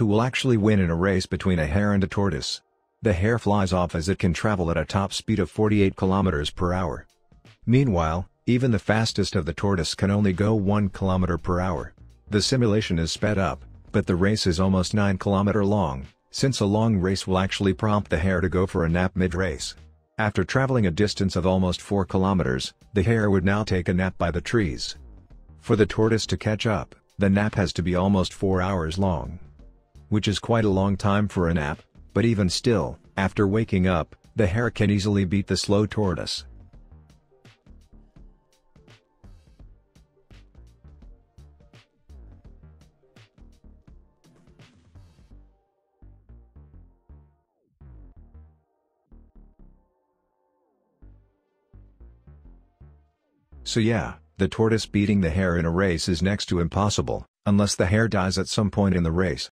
Who will actually win in a race between a hare and a tortoise? The hare flies off as it can travel at a top speed of 48 km per hour. Meanwhile, even the fastest of the tortoise can only go 1 km per hour. The simulation is sped up, but the race is almost 9 km long, since a long race will actually prompt the hare to go for a nap mid-race. After traveling a distance of almost 4 kilometers, the hare would now take a nap by the trees. For the tortoise to catch up, the nap has to be almost 4 hours long. Which is quite a long time for a nap, but even still, after waking up, the hare can easily beat the slow tortoise. So yeah, the tortoise beating the hare in a race is next to impossible, unless the hare dies at some point in the race.